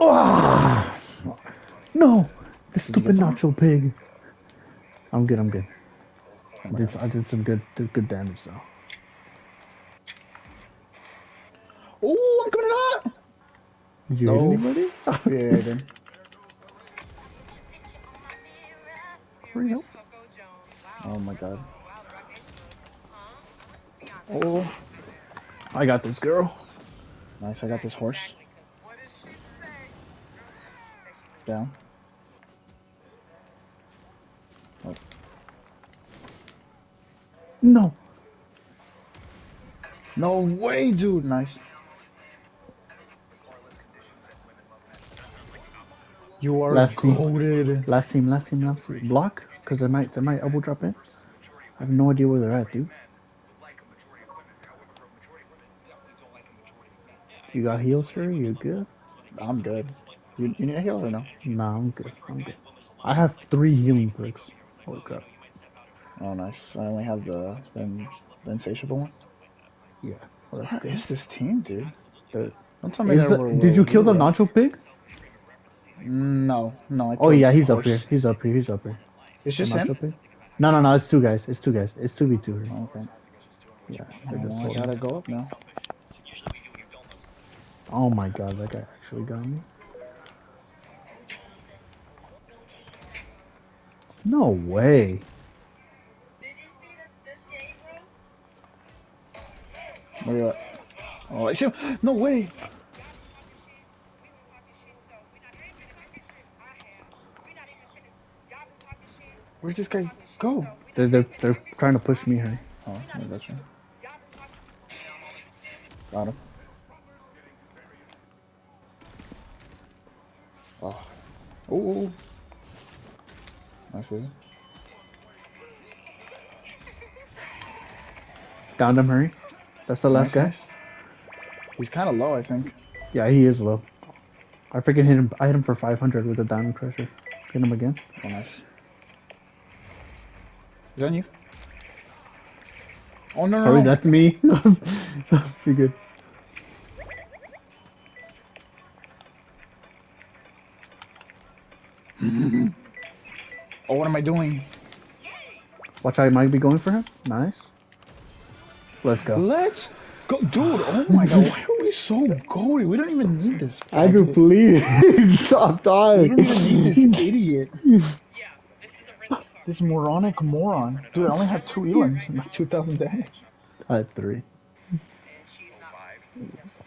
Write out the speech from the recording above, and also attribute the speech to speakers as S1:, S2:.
S1: Ah! No! The stupid nacho pig. I'm good, I'm good. I did, I did some good did good damage though.
S2: Oh, I'm coming out!
S1: You
S2: No.
S1: hit anybody?
S2: Yeah, I did. Oh my god. Oh,
S1: I got this girl.
S2: Nice. I got this horse. Down.
S1: No.
S2: No way, dude. Nice. You are
S1: Last team. Last team, last team, last team. Block? Because they might they might elbow drop in. I have no idea where they're at, dude. You got heals for her? You good?
S2: I'm good. You, you need a heal or no?
S1: Nah, I'm good. I'm good. I have three healing bricks. Holy crap.
S2: Oh, nice. I only have the the, the insatiable one.
S1: Yeah. Well, that's
S2: What
S1: good.
S2: is this team, dude?
S1: The-
S2: Don't tell me that
S1: the- did you kill the nacho pig?
S2: No, no. I
S1: Oh yeah, he's up here. He's up here. He's up here.
S2: It's just him.
S1: pig? No, no, no. It's two guys. It's two guys. It's two v two. here.
S2: Okay.
S1: Yeah.
S2: I gotta go up now.
S1: Oh my god, that guy actually got me. No way.
S2: You at? Oh, I see him. No way. Where'd this guy go?
S1: They're they're, they're trying to push me here.
S2: Oh, I got you. Got him. Oh. Ooh. I see.
S1: Downed him, hurry. That's the last
S2: Nice,
S1: guy.
S2: nice. He's kind of low, I think.
S1: Yeah, he is low. I freaking hit him. I hit him for 500 with a diamond crusher. Hit him again.
S2: Oh, nice. Is that on you? Oh, no, no,
S1: Hurry,
S2: no.
S1: that's me. Be good.
S2: Oh, what am I doing?
S1: Watch out, he might be going for him. Nice. Let's go.
S2: Let's go. Dude, oh my god, why are we so gory? We don't even need this.
S1: Andrew,
S2: faggot.
S1: please stop dying.
S2: We don't even need this idiot. This moronic moron. Dude, I only have two Elans in my 2000 damage.
S1: I had three.